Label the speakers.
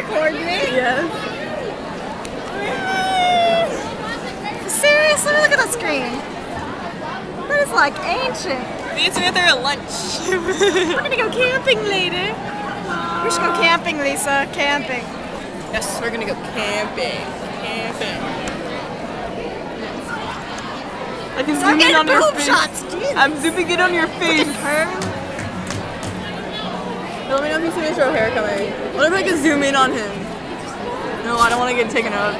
Speaker 1: record me?
Speaker 2: Yes.
Speaker 1: Seriously, look at the screen. That is like ancient.
Speaker 2: Me and Samantha are at lunch.
Speaker 1: We're gonna go camping later. We should go camping, Lisa. Camping.
Speaker 2: yes, we're gonna go camping. Camping. I can
Speaker 1: Stop
Speaker 2: zoom in on your face.
Speaker 1: shots.
Speaker 2: I'm zooming in on your face. Let me know if you see his real hair coming. What if I can zoom in on him? No, I don't want to get taken up.